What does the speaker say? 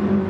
Mm-hmm.